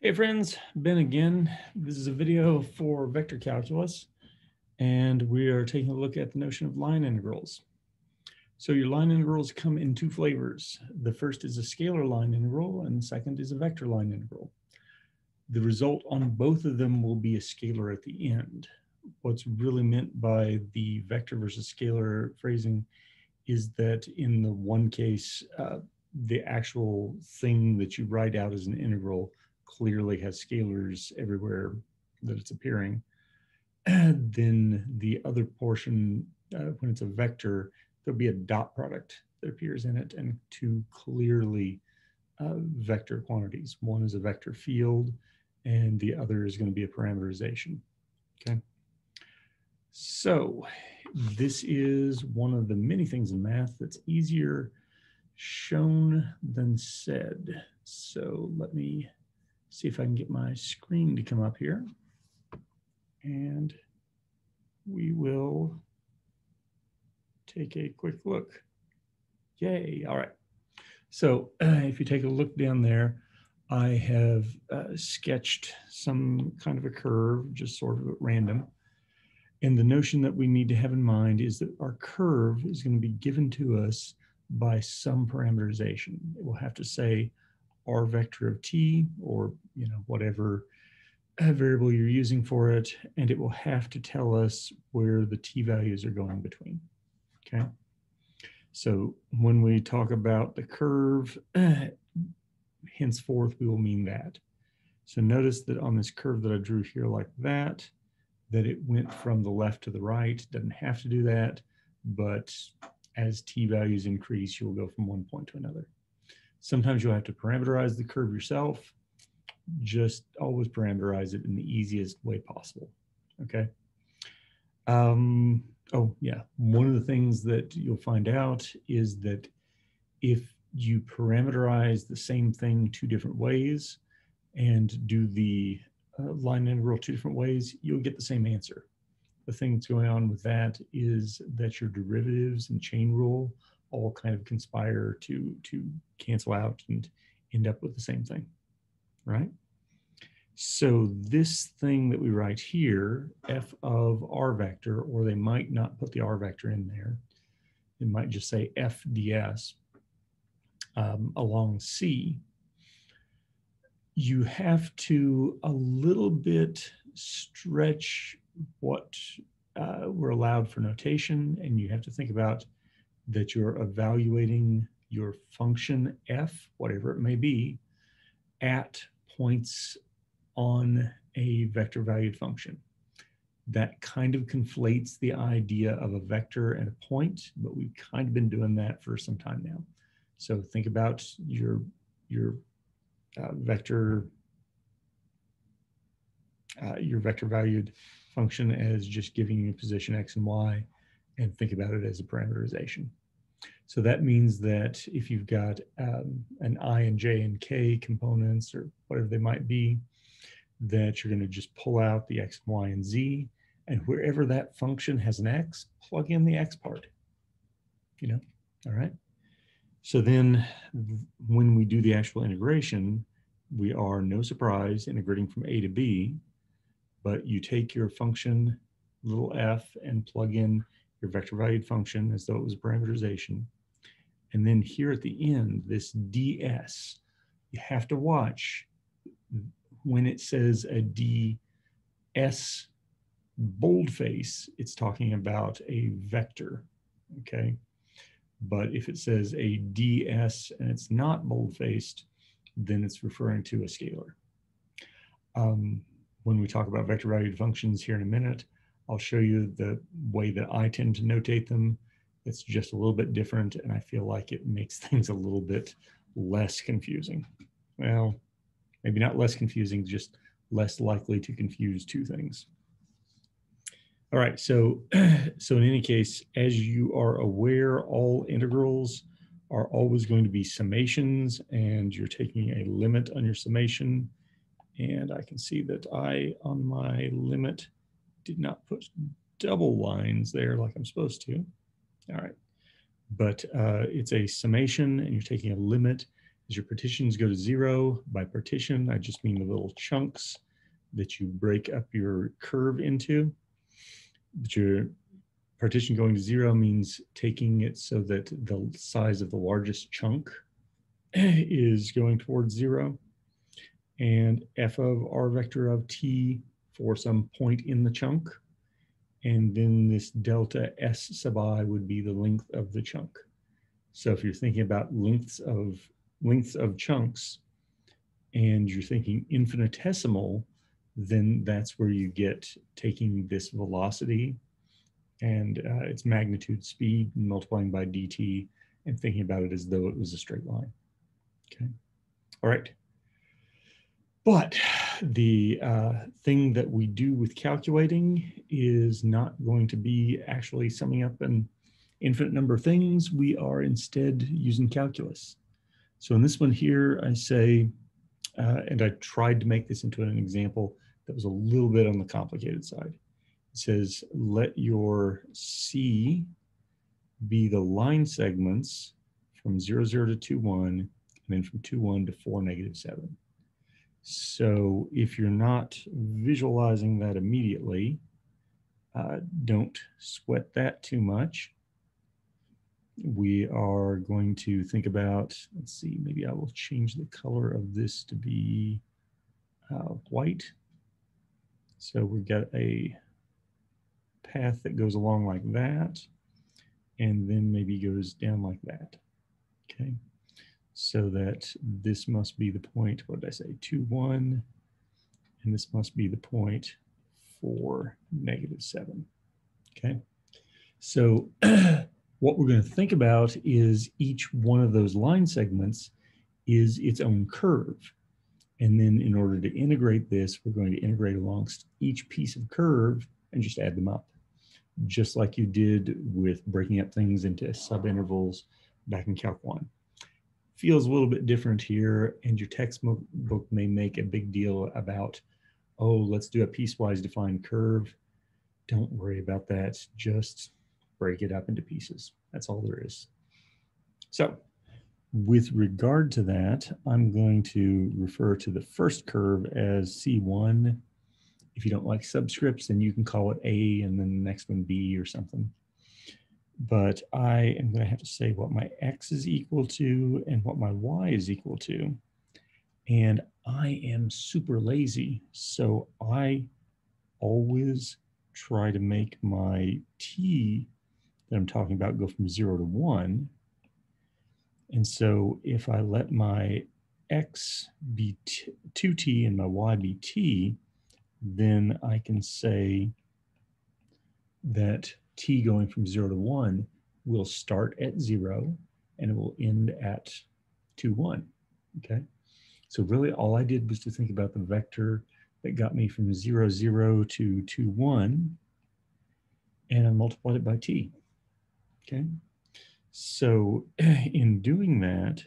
Hey friends, Ben again. This is a video for vector calculus, and we are taking a look at the notion of line integrals. So your line integrals come in two flavors. The first is a scalar line integral, and the second is a vector line integral. The result on both of them will be a scalar at the end. What's really meant by the vector versus scalar phrasing is that in the one case, uh, the actual thing that you write out as an integral clearly has scalars everywhere that it's appearing. And then the other portion, uh, when it's a vector, there'll be a dot product that appears in it and two clearly uh, vector quantities. One is a vector field and the other is going to be a parameterization. Okay. So this is one of the many things in math that's easier shown than said. So let me see if I can get my screen to come up here. And we will take a quick look. Yay, all right. So uh, if you take a look down there, I have uh, sketched some kind of a curve, just sort of at random. And the notion that we need to have in mind is that our curve is going to be given to us by some parameterization. It will have to say r vector of t or you know whatever uh, variable you're using for it, and it will have to tell us where the t values are going between. Okay. So when we talk about the curve, henceforth we will mean that. So notice that on this curve that I drew here like that, that it went from the left to the right. Doesn't have to do that, but as t values increase, you'll go from one point to another. Sometimes you'll have to parameterize the curve yourself. Just always parameterize it in the easiest way possible. Okay. Um, oh, yeah. One of the things that you'll find out is that if you parameterize the same thing two different ways and do the uh, line integral two different ways, you'll get the same answer. The thing that's going on with that is that your derivatives and chain rule all kind of conspire to to cancel out and end up with the same thing, right? So this thing that we write here, f of r vector, or they might not put the r vector in there. It might just say f ds um, along C. You have to a little bit stretch what uh, we're allowed for notation, and you have to think about that you're evaluating your function f, whatever it may be, at points on a vector valued function. That kind of conflates the idea of a vector and a point, but we've kind of been doing that for some time now. So think about your, your uh, vector, uh, your vector valued function as just giving you position x and y, and think about it as a parameterization. So that means that if you've got um, an i and j and k components or whatever they might be, that you're going to just pull out the x, y, and z, and wherever that function has an x, plug in the x part. You know, all right. So then when we do the actual integration, we are, no surprise, integrating from a to b, but you take your function, little f, and plug in your vector valued function as though it was parameterization. And then here at the end, this ds, you have to watch when it says a ds boldface, it's talking about a vector, okay? But if it says a ds and it's not boldfaced, then it's referring to a scalar. Um, when we talk about vector valued functions here in a minute, I'll show you the way that I tend to notate them it's just a little bit different, and I feel like it makes things a little bit less confusing. Well, maybe not less confusing, just less likely to confuse two things. All right, so, so in any case, as you are aware, all integrals are always going to be summations, and you're taking a limit on your summation. And I can see that I, on my limit, did not put double lines there like I'm supposed to. All right. But uh, it's a summation and you're taking a limit As your partitions go to zero, by partition, I just mean the little chunks that you break up your curve into. But your partition going to zero means taking it so that the size of the largest chunk is going towards zero. And f of r vector of t for some point in the chunk. And then this delta s sub i would be the length of the chunk. So if you're thinking about lengths of lengths of chunks and you're thinking infinitesimal, then that's where you get taking this velocity and uh, its magnitude speed multiplying by dt and thinking about it as though it was a straight line. Okay. All right. But the uh, thing that we do with calculating is not going to be actually summing up an infinite number of things. We are instead using calculus. So in this one here, I say, uh, and I tried to make this into an example that was a little bit on the complicated side. It says, let your C be the line segments from 0, 0 to 2, 1, and then from 2, 1 to 4, negative 7. So if you're not visualizing that immediately, uh, don't sweat that too much. We are going to think about, let's see, maybe I will change the color of this to be uh, white. So we've got a path that goes along like that, and then maybe goes down like that. Okay so that this must be the point, what did I say, 2, 1, and this must be the point for negative 7. Okay, so what we're going to think about is each one of those line segments is its own curve. And then in order to integrate this, we're going to integrate along each piece of curve and just add them up. Just like you did with breaking up things into subintervals back in Calc 1 feels a little bit different here and your textbook may make a big deal about, oh, let's do a piecewise defined curve. Don't worry about that. Just break it up into pieces. That's all there is. So with regard to that, I'm going to refer to the first curve as C1. If you don't like subscripts, then you can call it A and then the next one B or something but I am going to have to say what my x is equal to and what my y is equal to. And I am super lazy, so I always try to make my t that I'm talking about go from zero to one. And so if I let my x be 2t and my y be t, then I can say that t going from zero to one will start at zero and it will end at two, one, okay? So really all I did was to think about the vector that got me from zero, zero to two, one, and I multiplied it by t, okay? So in doing that,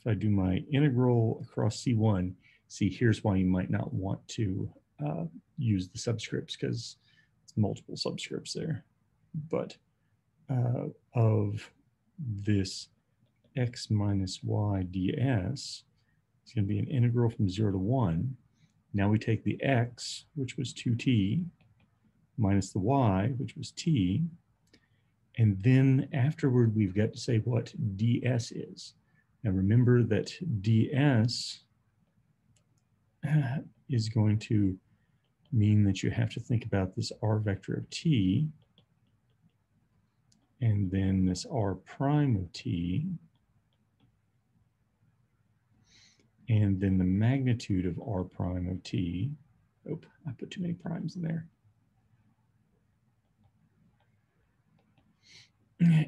if I do my integral across C1, see here's why you might not want to uh, use the subscripts because it's multiple subscripts there but uh, of this x minus y ds is going to be an integral from 0 to 1. Now we take the x, which was 2t, minus the y, which was t, and then afterward we've got to say what ds is. Now remember that ds is going to mean that you have to think about this r vector of t and then this r prime of t, and then the magnitude of r prime of t. Oh, I put too many primes in there.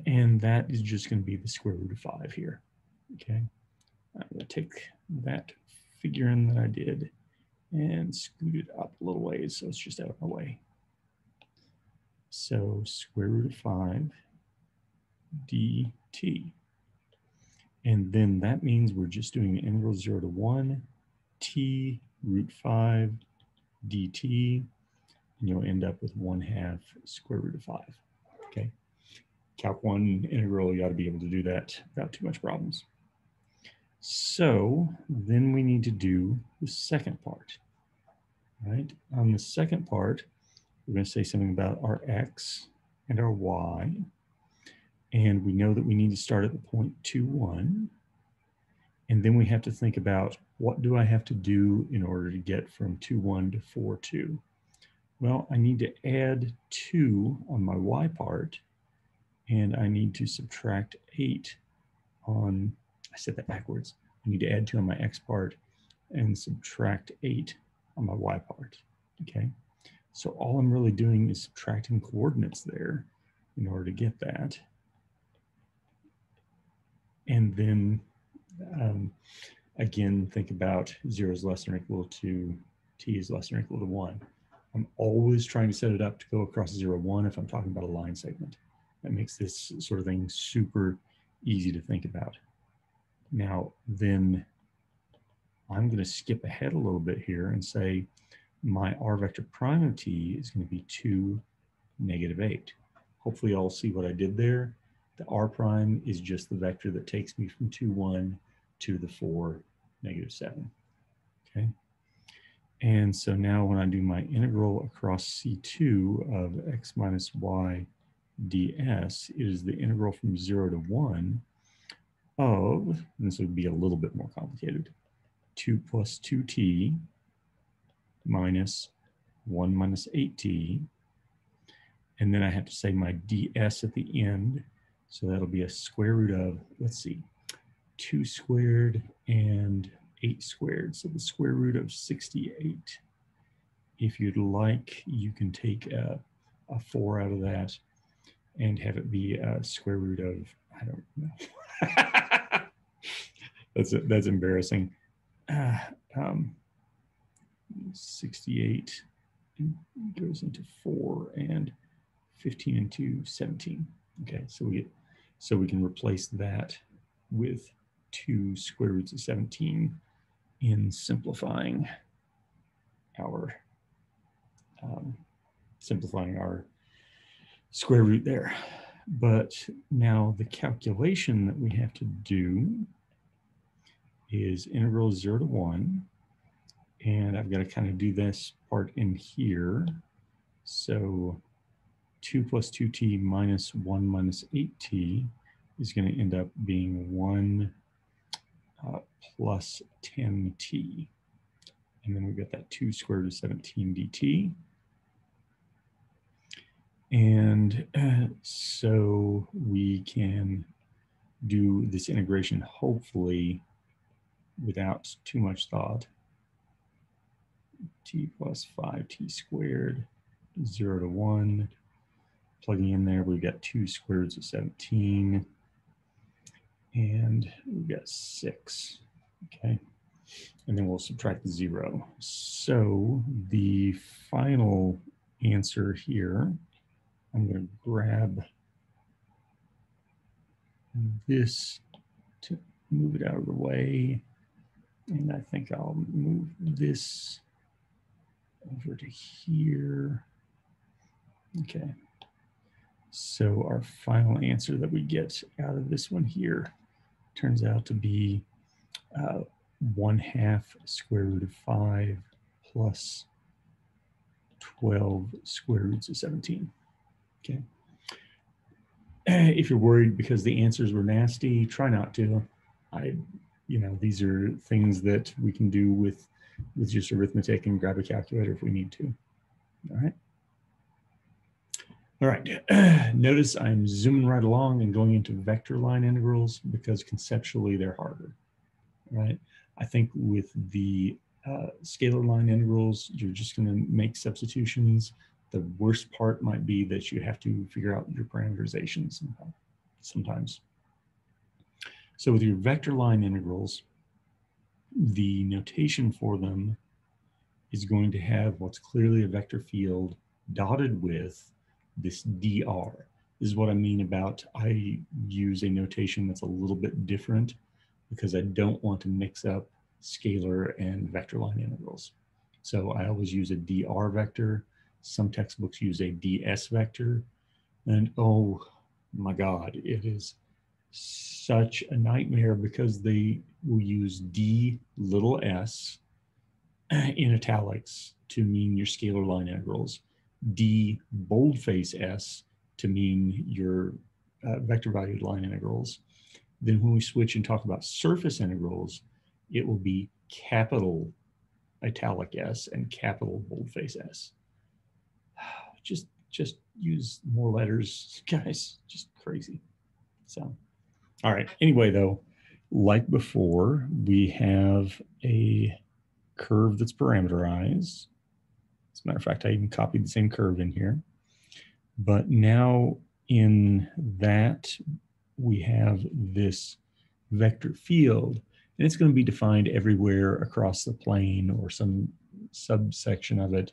And that is just going to be the square root of 5 here. Okay. I'm going to take that figure in that I did and scoot it up a little ways so it's just out of my way. So square root of 5 dt. And then that means we're just doing the integral 0 to 1 t root 5 dt, and you'll end up with 1 half square root of 5. Okay. Calc 1 integral, you ought to be able to do that without too much problems. So then we need to do the second part, right? On the second part, we're going to say something about our x and our y. And we know that we need to start at the point 2, 1. And then we have to think about what do I have to do in order to get from 2, 1 to 4, 2? Well, I need to add 2 on my y part, and I need to subtract 8 on, I said that backwards. I need to add 2 on my x part and subtract 8 on my y part, okay? So all I'm really doing is subtracting coordinates there in order to get that. And then um, again, think about zero is less than or equal to t is less than or equal to one. I'm always trying to set it up to go across zero, one if I'm talking about a line segment. That makes this sort of thing super easy to think about. Now, then I'm going to skip ahead a little bit here and say my r vector prime of t is going to be 2, negative 8. Hopefully you'll see what I did there. The r prime is just the vector that takes me from 2, 1 to the 4, negative 7. Okay. And so now when I do my integral across C2 of x minus y ds, it is the integral from 0 to 1 of, this would be a little bit more complicated, 2 plus 2t minus 1 minus 8t. And then I have to say my ds at the end. So that'll be a square root of, let's see, 2 squared and 8 squared. So the square root of 68. If you'd like, you can take a, a 4 out of that and have it be a square root of, I don't know. that's, that's embarrassing. Uh, um, 68 goes into 4 and 15 into 17. Okay, so we get, so we can replace that with 2 square roots of 17 in simplifying our um, simplifying our square root there. But now the calculation that we have to do is integral 0 to 1 and I've got to kind of do this part in here. So 2 plus 2t minus 1 minus 8t is going to end up being 1 uh, plus 10t. And then we've got that 2 squared root of 17 dt. And uh, so we can do this integration hopefully without too much thought t plus 5t squared, 0 to 1. Plugging in there, we've got 2 square roots of 17. And we've got 6. Okay. And then we'll subtract the 0. So the final answer here, I'm going to grab this to move it out of the way. And I think I'll move this over to here. Okay. So our final answer that we get out of this one here turns out to be uh, 1 half square root of 5 plus 12 square roots of 17. Okay. If you're worried because the answers were nasty, try not to. I, you know, these are things that we can do with with just arithmetic and grab a calculator if we need to. All right. All right, notice I'm zooming right along and going into vector line integrals because conceptually they're harder, right? I think with the uh, scalar line integrals, you're just gonna make substitutions. The worst part might be that you have to figure out your parameterization sometimes. So with your vector line integrals, the notation for them is going to have what's clearly a vector field dotted with this dr. This is what I mean about I use a notation that's a little bit different because I don't want to mix up scalar and vector line integrals. So I always use a dr vector. Some textbooks use a ds vector. And oh my God, it is such a nightmare because they we'll use d little s in italics to mean your scalar line integrals, d boldface s to mean your uh, vector valued line integrals. Then when we switch and talk about surface integrals, it will be capital italic S and capital boldface S. Just, just use more letters, guys, just crazy. So, all right. Anyway, though, like before, we have a curve that's parameterized. As a matter of fact, I even copied the same curve in here. But now in that, we have this vector field, and it's going to be defined everywhere across the plane or some subsection of it.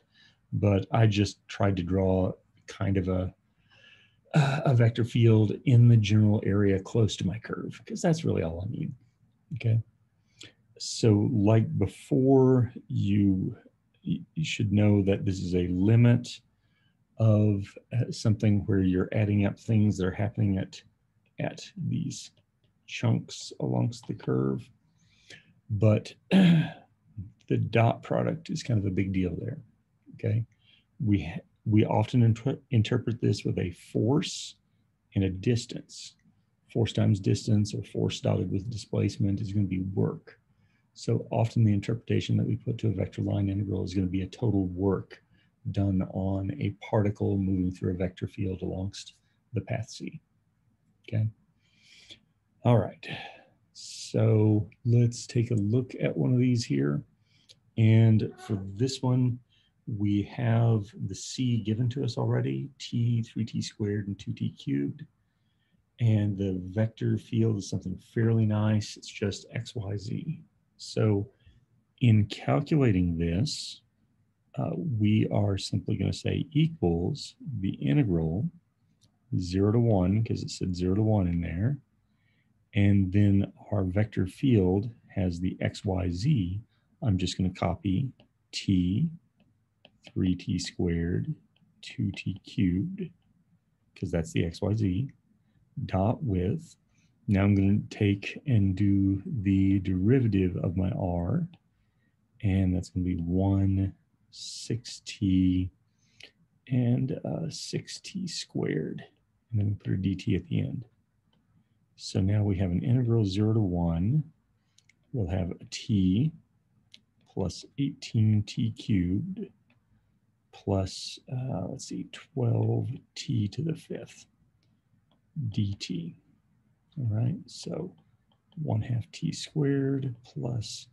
But I just tried to draw kind of a a vector field in the general area close to my curve because that's really all I need. Okay. So like before, you, you should know that this is a limit of uh, something where you're adding up things that are happening at, at these chunks alongst the curve. But the dot product is kind of a big deal there, okay? We, we often inter interpret this with a force and a distance. Force times distance or force dotted with displacement is going to be work. So often the interpretation that we put to a vector line integral is going to be a total work done on a particle moving through a vector field alongst the path C. Okay. All right. So let's take a look at one of these here. And for this one, we have the C given to us already, T, 3T squared and 2T cubed. And the vector field is something fairly nice. It's just X, Y, Z. So in calculating this, uh, we are simply going to say equals the integral 0 to 1, because it said 0 to 1 in there. And then our vector field has the xyz. I'm just going to copy t, 3t squared, 2t cubed, because that's the xyz, dot with. Now I'm going to take and do the derivative of my r, and that's going to be 1 6t and uh, 6t squared. And then we put a dt at the end. So now we have an integral 0 to 1. We'll have a t plus 18t cubed plus, uh, let's see, 12t to the fifth dt. All right, so 1 half t squared plus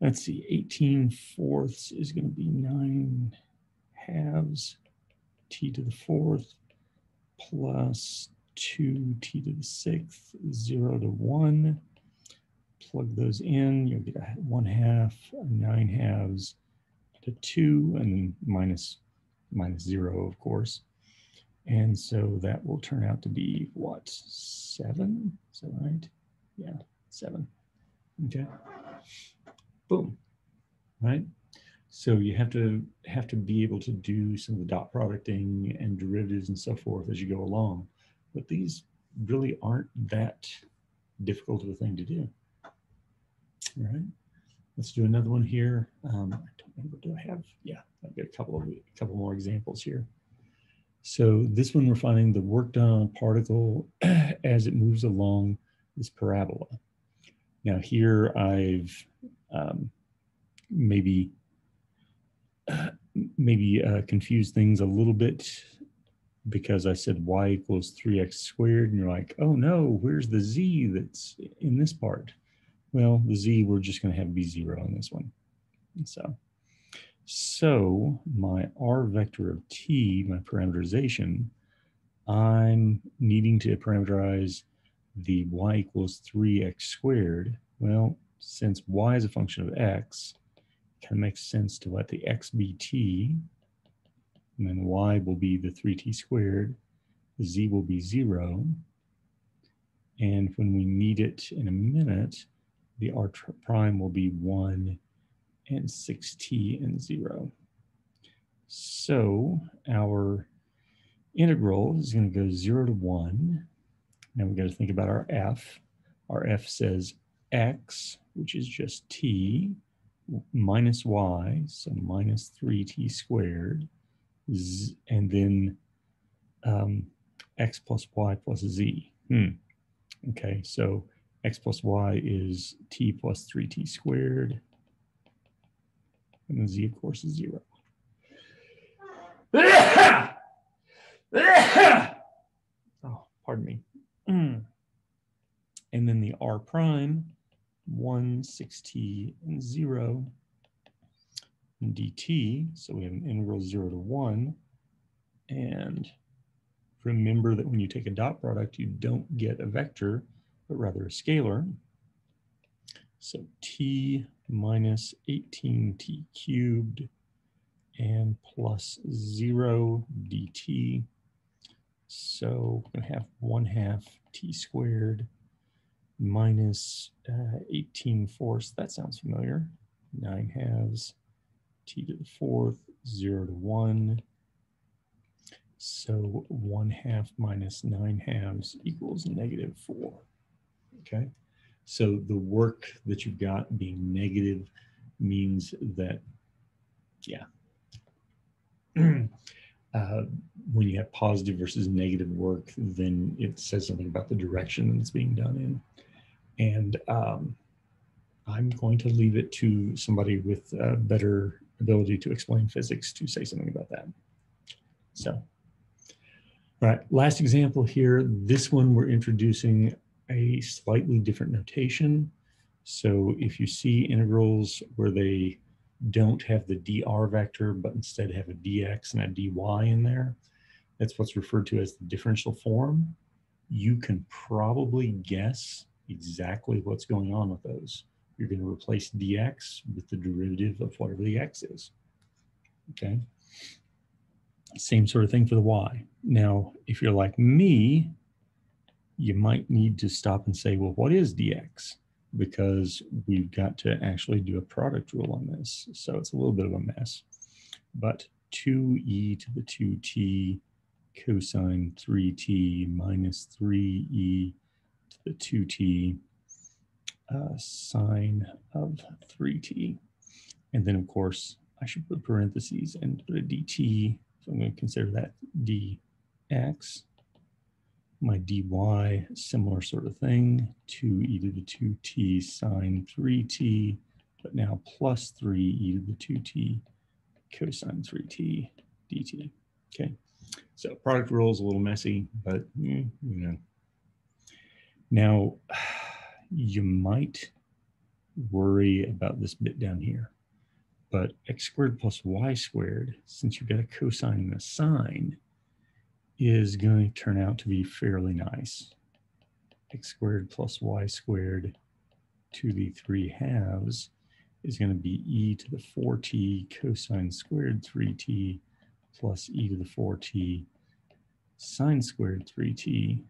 let's see, 18 fourths is going to be 9 halves t to the fourth plus 2t to the sixth, 0 to 1. Plug those in, you'll get a 1 half, 9 halves to 2, and then minus, minus 0, of course. And so that will turn out to be what, 7? Is that right? Yeah, 7. Okay boom, right? So you have to have to be able to do some of the dot producting and derivatives and so forth as you go along. But these really aren't that difficult of a thing to do. All right, let's do another one here. Um, I don't do I have? Yeah, I've got a couple of a couple more examples here. So this one, we're finding the work done on a particle as it moves along this parabola. Now here I've um, maybe maybe uh, confuse things a little bit because I said y equals 3x squared, and you're like, oh no, where's the z that's in this part? Well, the z, we're just going to have be zero on this one. And so, so my r vector of t, my parameterization, I'm needing to parameterize the y equals 3x squared. Well, since y is a function of x, it kind of makes sense to let the x be t, and then y will be the 3t squared, z will be 0, and when we need it in a minute, the r prime will be 1 and 6t and 0. So our integral is going to go 0 to 1. Now we've got to think about our f. Our f says x, which is just t, minus y, so minus 3t squared, and then um, x plus y plus z. Hmm. Okay, so x plus y is t plus 3t squared. And z, of course, is 0. oh, pardon me. And then the r prime, 1, 6t, and 0 and dt. So we have an integral 0 to 1. And remember that when you take a dot product, you don't get a vector, but rather a scalar. So t minus 18t cubed and plus 0 dt. So we're going to have 1 half t squared minus uh, 18 fourths. That sounds familiar. 9 halves t to the fourth, 0 to 1. So 1 half minus 9 halves equals negative 4. Okay. So the work that you've got being negative means that, yeah, uh, when you have positive versus negative work, then it says something about the direction that it's being done in. And um, I'm going to leave it to somebody with a better ability to explain physics to say something about that. So, all right, last example here. This one we're introducing a slightly different notation. So if you see integrals where they don't have the dr vector, but instead have a dx and a dy in there, that's what's referred to as the differential form. You can probably guess exactly what's going on with those. You're going to replace dx with the derivative of whatever the x is. Okay. Same sort of thing for the y. Now, if you're like me, you might need to stop and say, well, what is dx? Because we've got to actually do a product rule on this. So it's a little bit of a mess. But 2e to the 2t cosine 3t minus 3e to the 2t uh, sine of 3t. And then, of course, I should put parentheses and put a dt. So I'm going to consider that dx my dy, similar sort of thing, 2e to the 2t sine 3t, but now plus 3e to the 2t cosine 3t dt. Okay, so product rule is a little messy, but mm, you know. Now, you might worry about this bit down here, but x squared plus y squared, since you've got a cosine and a sine, is going to turn out to be fairly nice. x squared plus y squared to the 3 halves is going to be e to the 4t cosine squared 3t plus e to the 4t sine squared 3t.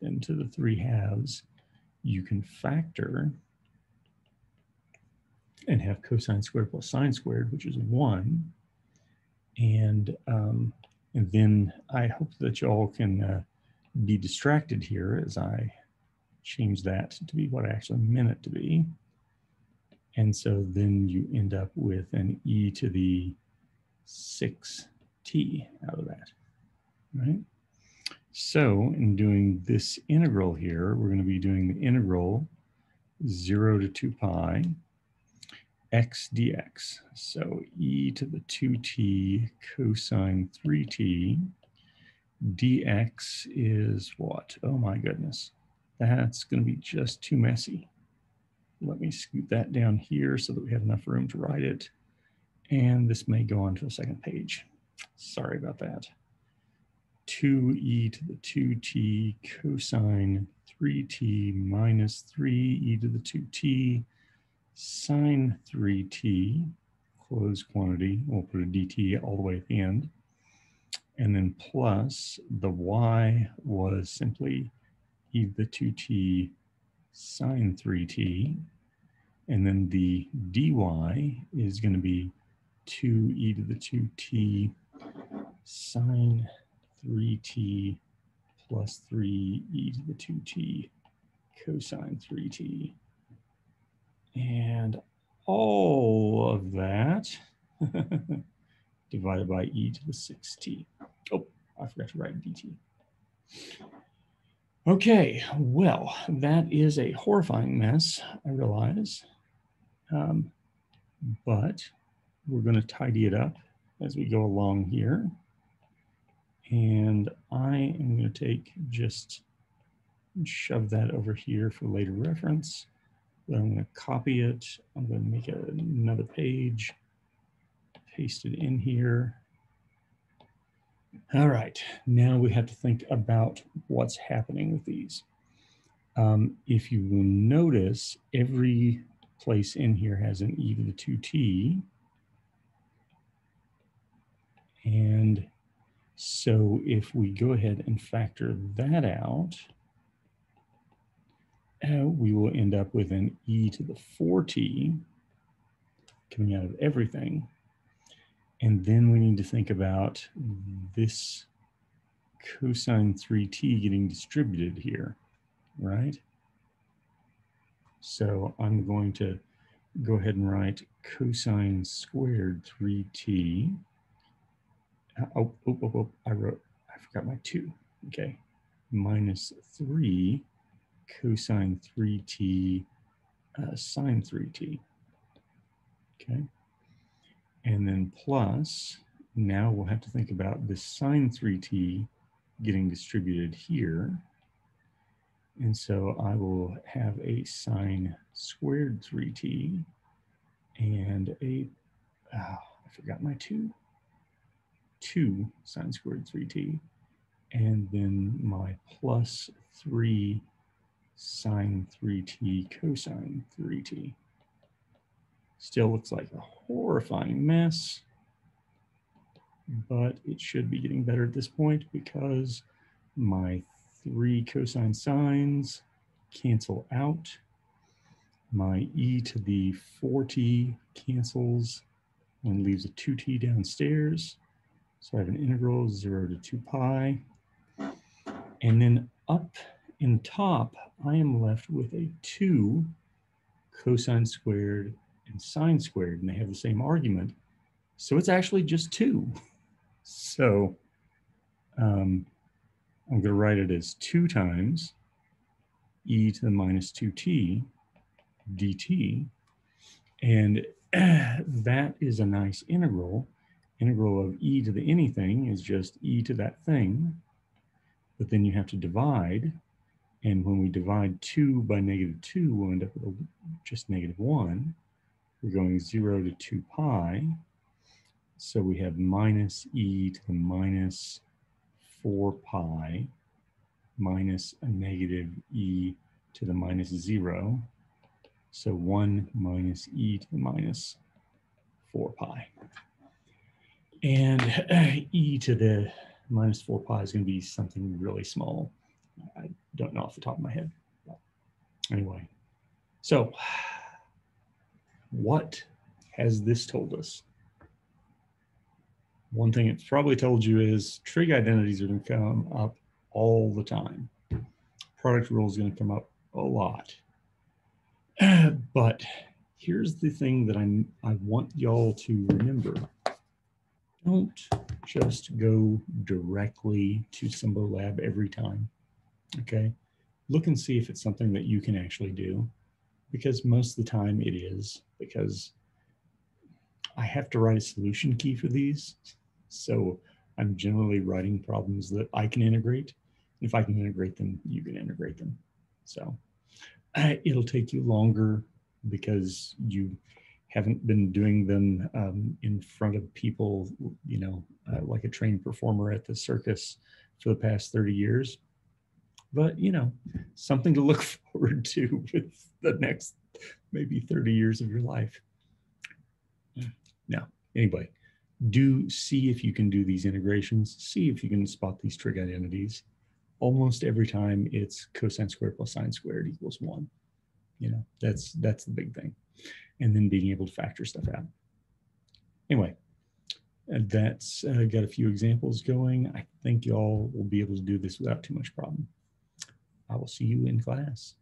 Then to the 3 halves, you can factor and have cosine squared plus sine squared, which is 1. And um, and then I hope that you all can uh, be distracted here as I change that to be what I actually meant it to be. And so then you end up with an e to the 6t out of that, right? So in doing this integral here, we're going to be doing the integral 0 to 2 pi x dx. So e to the 2t cosine 3t dx is what? Oh my goodness. That's going to be just too messy. Let me scoot that down here so that we have enough room to write it. And this may go on to a second page. Sorry about that. 2e to the 2t cosine 3t minus 3e to the 2t sine 3t, closed quantity, we'll put a dt all the way at the end. And then plus the y was simply e to the 2t sine 3t. And then the dy is going to be 2e to the 2t sine 3t plus 3e to the 2t cosine 3t And all of that divided by e to the 6t. Oh, I forgot to write dt. Okay, well, that is a horrifying mess, I realize. Um, but we're going to tidy it up as we go along here. And I am going to take just shove that over here for later reference. I'm going to copy it. I'm going to make another page, paste it in here. All right, now we have to think about what's happening with these. Um, if you will notice, every place in here has an e to the 2t. And so if we go ahead and factor that out, we will end up with an e to the 4t coming out of everything. And then we need to think about this cosine 3t getting distributed here, right? So I'm going to go ahead and write cosine squared 3t. Uh, oh, oh, oh, oh, I wrote, I forgot my two, okay. Minus three cosine 3t uh, sine 3t, okay. And then plus, now we'll have to think about this sine 3t getting distributed here. And so I will have a sine squared 3t and a, oh, I forgot my two, two sine squared 3t, and then my plus 3 sine 3t cosine 3t. Still looks like a horrifying mess, but it should be getting better at this point because my three cosine sines cancel out. My e to the 4t cancels and leaves a 2t downstairs. So I have an integral 0 to 2 pi. And then up in top, I am left with a 2 cosine squared and sine squared, and they have the same argument. So it's actually just 2. So um, I'm going to write it as 2 times e to the minus 2t dt. And that is a nice integral. Integral of e to the anything is just e to that thing. But then you have to divide. And when we divide 2 by negative 2, we'll end up with just negative 1. We're going 0 to 2 pi. So we have minus e to the minus 4 pi minus a negative e to the minus 0. So 1 minus e to the minus 4 pi. And e to the minus 4 pi is going to be something really small. I don't know off the top of my head. Anyway, so what has this told us? One thing it's probably told you is trig identities are going to come up all the time. Product rule is going to come up a lot. but here's the thing that I'm, I want y'all to remember. Don't just go directly to Symbolab every time, okay? Look and see if it's something that you can actually do because most of the time it is because I have to write a solution key for these. So I'm generally writing problems that I can integrate. If I can integrate them, you can integrate them. So uh, it'll take you longer because you haven't been doing them um, in front of people, you know, uh, like a trained performer at the circus for the past 30 years. But, you know, something to look forward to with the next maybe 30 years of your life. Now, anyway, do see if you can do these integrations, see if you can spot these trig identities. Almost every time it's cosine squared plus sine squared equals one. You know, that's that's the big thing. And then being able to factor stuff out. Anyway, that's uh, got a few examples going. I think y'all will be able to do this without too much problem. I will see you in class.